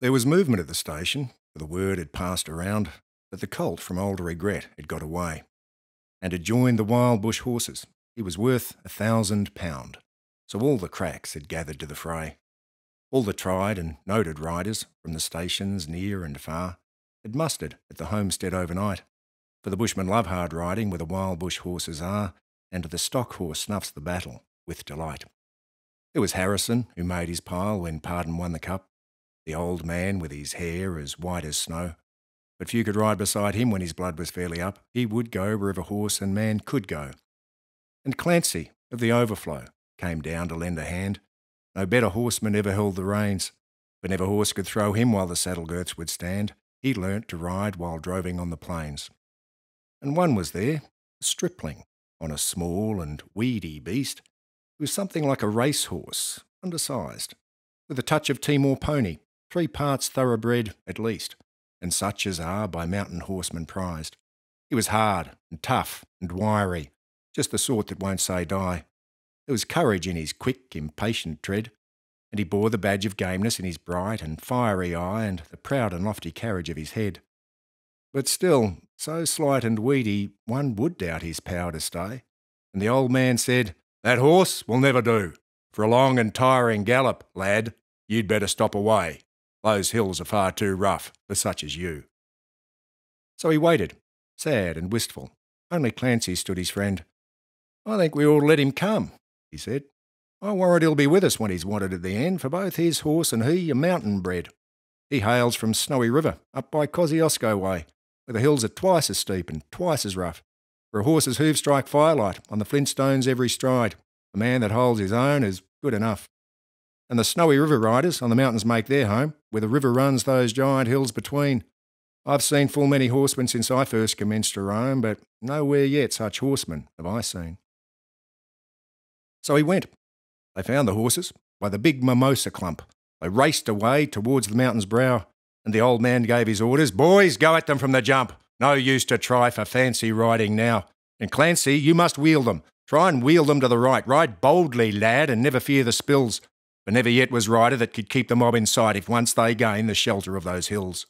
There was movement at the station, for the word had passed around that the colt from Old Regret had got away and had joined the wild bush horses. He was worth a thousand pound, so all the cracks had gathered to the fray. All the tried and noted riders from the stations near and far had mustered at the homestead overnight, for the bushmen love hard riding where the wild bush horses are, and the stock horse snuffs the battle with delight. It was Harrison who made his pile when Pardon won the cup, the old man with his hair as white as snow. But few could ride beside him when his blood was fairly up. He would go wherever horse and man could go. And Clancy of the Overflow came down to lend a hand. No better horseman ever held the reins, but never horse could throw him while the saddle girths would stand. He learnt to ride while droving on the plains. And one was there, a stripling, on a small and weedy beast who was something like a racehorse, undersized, with a touch of Timor pony, three parts thoroughbred at least, and such as are by mountain horsemen prized. He was hard and tough and wiry, just the sort that won't say die. There was courage in his quick, impatient tread, and he bore the badge of gameness in his bright and fiery eye and the proud and lofty carriage of his head. But still, so slight and weedy, one would doubt his power to stay. And the old man said, that horse will never do. For a long and tiring gallop, lad, you'd better stop away. Those hills are far too rough for such as you. So he waited, sad and wistful. Only Clancy stood his friend. I think we ought to let him come, he said. I warrant he'll be with us when he's wanted at the end, for both his horse and he are mountain bred. He hails from Snowy River, up by Kosciuszko way, where the hills are twice as steep and twice as rough. where a horse's hooves strike firelight on the flintstones every stride. A man that holds his own is good enough. And the snowy river riders on the mountains make their home, where the river runs those giant hills between. I've seen full many horsemen since I first commenced to roam, but nowhere yet such horsemen have I seen. So he went. They found the horses by the big mimosa clump. They raced away towards the mountain's brow, and the old man gave his orders Boys, go at them from the jump. No use to try for fancy riding now. And Clancy, you must wheel them. Try and wheel them to the right. Ride boldly, lad, and never fear the spills. For never yet was rider that could keep the mob in sight if once they gained the shelter of those hills.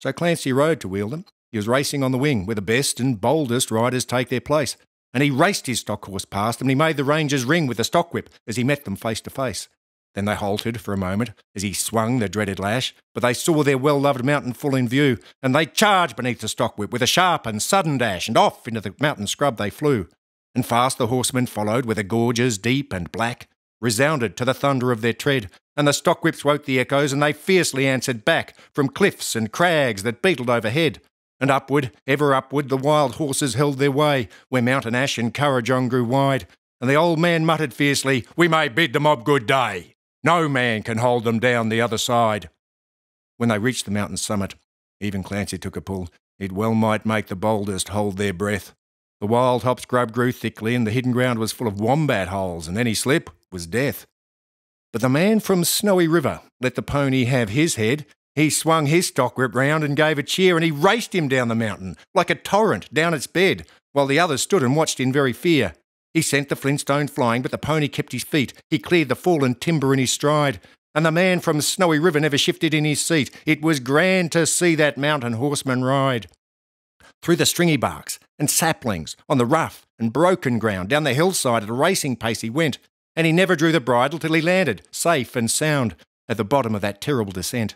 So Clancy rode to them. He was racing on the wing, where the best and boldest riders take their place. And he raced his stock horse past them, and he made the rangers ring with the stock whip as he met them face to face. Then they halted for a moment as he swung the dreaded lash, but they saw their well loved mountain full in view, and they charged beneath the stockwhip with a sharp and sudden dash, and off into the mountain scrub they flew. And fast the horsemen followed, where the gorges, deep and black, resounded to the thunder of their tread, and the stockwhips woke the echoes, and they fiercely answered back from cliffs and crags that beetled overhead. And upward, ever upward, the wild horses held their way, where mountain ash and Kurrajong grew wide, and the old man muttered fiercely, We may bid the mob good day. No man can hold them down the other side. When they reached the mountain summit, even Clancy took a pull. It well might make the boldest hold their breath. The wild hop scrub grew thickly, and the hidden ground was full of wombat holes, and any slip was death. But the man from Snowy River let the pony have his head. He swung his stock whip round and gave a cheer, and he raced him down the mountain like a torrent down its bed, while the others stood and watched in very fear. He sent the flintstone flying, but the pony kept his feet. He cleared the fallen timber in his stride. And the man from Snowy River never shifted in his seat. It was grand to see that mountain horseman ride. Through the stringy barks and saplings, on the rough and broken ground, down the hillside at a racing pace he went, and he never drew the bridle till he landed, safe and sound, at the bottom of that terrible descent.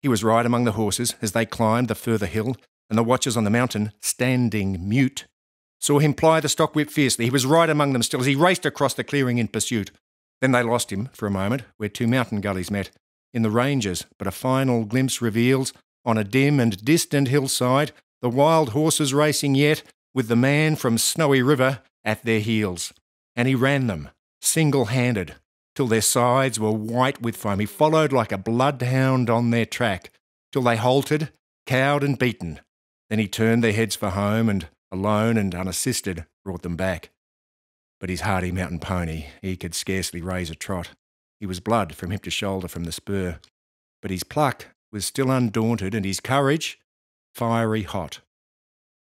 He was right among the horses as they climbed the further hill, and the watchers on the mountain standing mute saw him ply the stock whip fiercely. He was right among them still as he raced across the clearing in pursuit. Then they lost him for a moment, where two mountain gullies met, in the ranges, but a final glimpse reveals, on a dim and distant hillside, the wild horses racing yet, with the man from Snowy River at their heels. And he ran them, single handed, till their sides were white with foam. He followed like a bloodhound on their track, till they halted, cowed and beaten. Then he turned their heads for home, and alone and unassisted, brought them back. But his hardy mountain pony, he could scarcely raise a trot. He was blood from hip to shoulder from the spur. But his pluck was still undaunted, and his courage fiery hot.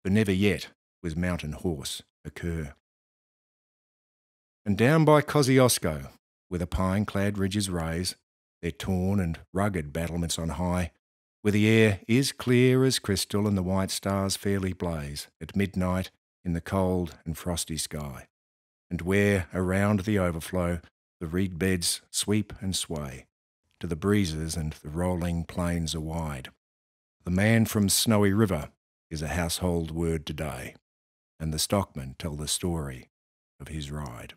For never yet was mountain horse a cur. And down by Kosciuszko, where the pine clad ridges raise, their torn and rugged battlements on high, where the air is clear as crystal and the white stars fairly blaze at midnight in the cold and frosty sky, and where around the overflow the reed beds sweep and sway to the breezes and the rolling plains are wide. The man from Snowy River is a household word today, and the stockmen tell the story of his ride.